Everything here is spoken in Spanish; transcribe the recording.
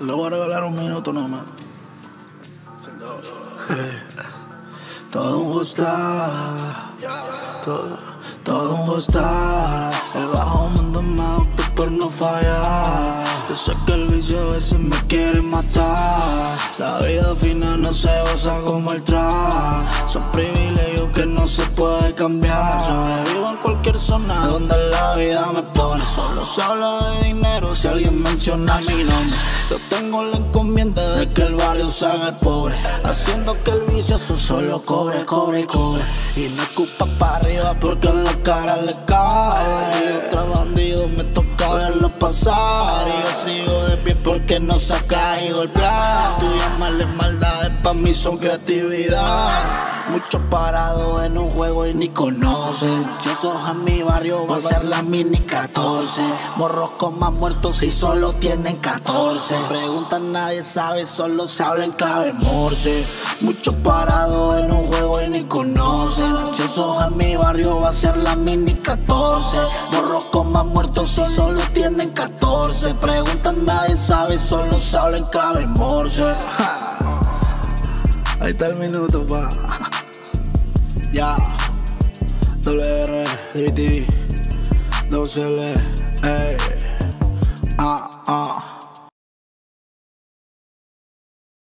Le voy a regalar un minuto nomás. Todo un gusta, todo, todo un gusta. El bajo mundo me auto por no fallar. Yo sé que el vicio a veces me quiere matar. La vida final no se goza como el trap. Son privilegios que no se puede cambiar. Sobrevivo en cualquier zona donde la vida me pone. Solo se habla de dinero si alguien menciona mi nombre. Yo tengo la encomienda de que el barrio se haga el pobre. Haciendo que el vicioso solo cobre, cobre y cobre. Y no escupa para arriba porque en la cara le cae. Y otro bandido me toca verlo pasar. Y yo sigo de pie porque no se ha caído el plan. Tú llamarle maldades para mí son creatividad. Muchos parados en un juego y ni conocen. Ansiosos a mi barrio va a ser la mini 14. Morros con más muertos y solo tienen 14. Preguntan, nadie sabe, solo se habla en clave morse. Muchos parados en un juego y ni conocen. Ansiosos a mi barrio va a ser la mini 14. Morros con más muertos y solo tienen 14. Preguntan, nadie sabe, solo se habla en clave morse. Ahí está el minuto, pa. acelere, de ti, no se le, ey, eh, ah. ah.